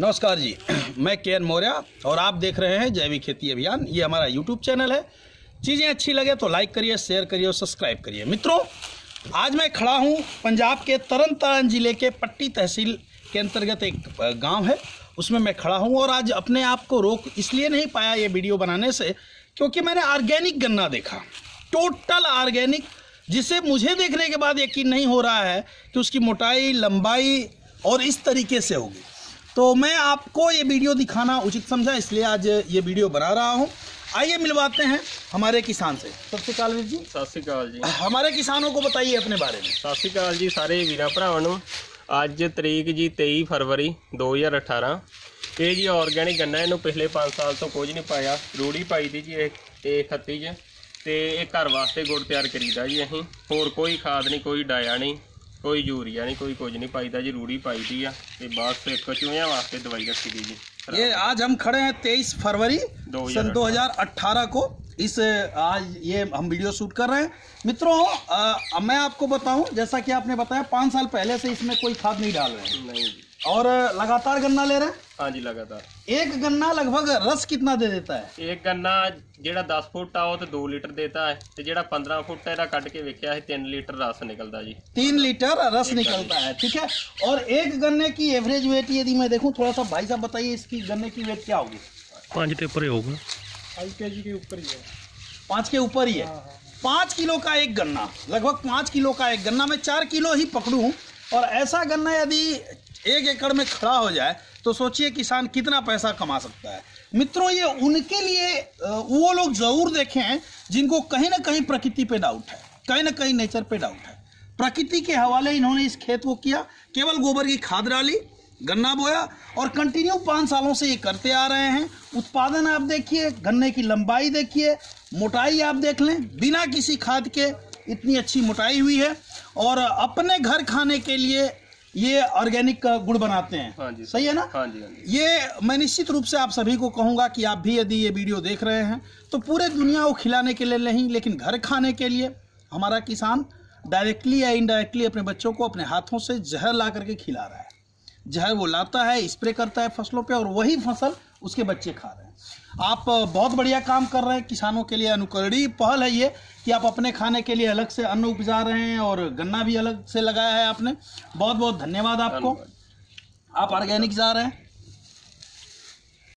नमस्कार जी। मैं के एन मौर्य और आप देख रहे हैं जैविक खेती अभियान। ये हमारा यूट्यूब चैनल है। चीज़ें अच्छी लगे तो लाइक करिए शेयर करिए और सब्सक्राइब करिए। मित्रों, आज मैं खड़ा हूँ पंजाब के तरन तारण ज़िले के पट्टी तहसील के अंतर्गत एक गाँव है। उसमें मैं खड़ा हूँ और आज अपने आप को रोक इसलिए नहीं पाया ये वीडियो बनाने से क्योंकि मैंने ऑर्गेनिक गन्ना देखा। टोटल ऑर्गेनिक, जिसे मुझे देखने के बाद यकीन नहीं हो रहा है कि उसकी मोटाई, लंबाई और इस तरीके से होगी। तो मैं आपको ये वीडियो दिखाना उचित समझा इसलिए आज ये वीडियो बना रहा हूँ आइए मिलवाते हैं हमारे किसान से सबसे ਕਾਲ ਵੀਰ ਜੀ ਸਤਿ ਸ਼੍ਰੀ ਅਕਾਲ ਜੀ हमारे किसानों को बताइए अपने बारे में ਸਤਿ ਸ਼੍ਰੀ ਅਕਾਲ ਜੀ ਸਾਰੇ ਵੀਰਾਂ ਭਰਾਵਾਂ ਨੂੰ ਅੱਜ ਤਰੀਕ ਜੀ 23 ਫਰਵਰੀ 2018 ਇਹ ਜੀ ਆਰਗੈਨਿਕ ਗੰਨਾ ਇਹਨੂੰ ਪਿਛਲੇ 5 ਸਾਲ ਤੋਂ ਕੁਝ ਨਹੀਂ ਪਾਇਆ ਰੂੜੀ ਪਾਈ ਦੀ ਜੀ ਇਹ ਇਹ ਖੱਤੀ 'ਚ ਤੇ ਇਹ ਘਰ ਵਾਸਤੇ ਗੁੜ ਤਿਆਰ ਕਰੀਦਾ ਜੀ ਅਸੀਂ ਹੋਰ ਕੋਈ ਖਾਦ ਨਹੀਂ ਕੋਈ ਡਾਇਆ ਨਹੀਂ ਕੋਈ ਯੂਰੀਆ ਨਹੀਂ ਕੋਈ ਕੁਝ ਨਹੀਂ ਪਾਈਦਾ ਜੀ ਰੂੜੀ ਪਾਈ ਦੀ ਆ ਤੇ ਬਸ ਇੱਕ ਚੂਹਿਆਂ ਵਾਸਤੇ ਦਵਾਈ ਰੱਖੀ ਦੀ ਜੀ ये आज हम खड़े हैं तेईस फरवरी दो सन हजार 2018 को इस आज ये हम वीडियो शूट कर रहे हैं मित्रों अ, मैं आपको बताऊं जैसा कि आपने बताया पाँच साल पहले से इसमें कोई खाद नहीं डाल रहे हैं ਨਹੀਂ ਜੀ और लगातार गन्ना ले रहे हैं ਹਾਂਜੀ ਲਗਾਤਾਰ एक गन्ना लगभग रस कितना दे देता है ਇਹ ਗੰਨਾ ਜਿਹੜਾ 10 ਫੁੱਟ ਆ ਉਹ ਤੇ 2 ਲੀਟਰ ਦੇਤਾ ਹੈ ਤੇ ਜਿਹੜਾ 15 ਫੁੱਟ ਹੈ ਇਹਦਾ ਕੱਢ ਕੇ ਵੇਖਿਆ ਹੈ 3 ਲੀਟਰ ਰਸ ਨਿਕਲਦਾ ਜੀ तीन लीटर रस निकलता है ठीक है और एक गन्ने की एवरेज वेट यदि मैं देखूं थोड़ा सा भाई साहब बताइए इसकी गन्ने की वेट क्या होगी पाँच ते ऊपर ही होगा पाँच के ऊपर ही है पाँच किलो का एक गन्ना लगभग पाँच किलो का एक गन्ना मैं चार किलो ही पकड़ूं और ऐसा गन्ना यदि एक एकड़ में खड़ा हो जाए तो सोचिए किसान कितना पैसा कमा सकता है। मित्रों, ये उनके लिए वो लोग ज़रूर देखें जिनको कहीं ना कहीं प्रकृति पे डाउट है, कहीं ना कहीं नेचर पे डाउट है। प्रकृति के हवाले इन्होंने इस खेत को किया, केवल गोबर की खाद डाली, गन्ना बोया और कंटिन्यू पाँच सालों से ये करते आ रहे हैं। उत्पादन आप देखिए, गन्ने की लंबाई देखिए, मोटाई आप देख लें, बिना किसी खाद के इतनी अच्छी मोटाई हुई है। और अपने घर खाने के लिए ये ऑर्गेनिक का गुड़ बनाते हैं। हाँ जी। सही है ना? हाँ जी हाँ जी। ये मैं निश्चित रूप से आप सभी को कहूँगा कि आप भी यदि ये वीडियो देख रहे हैं तो पूरे दुनिया को खिलाने के लिए नहीं लेकिन घर खाने के लिए हमारा किसान डायरेक्टली या इनडायरेक्टली अपने बच्चों को अपने हाथों से जहर ला करके खिला रहा है। जहर वो लाता है स्प्रे करता है फ़सलों पे और वही फ़सल उसके बच्चे खा रहे हैं। आप बहुत बढ़िया काम कर रहे हैं किसानों के लिए अनुकरणीय पहल है ये कि आप अपने खाने के लिए अलग से अन्न उपजा रहे हैं और गन्ना भी अलग से लगाया है आपने। बहुत बहुत धन्यवाद आपको। आप ऑर्गेनिक जा रहे हैं।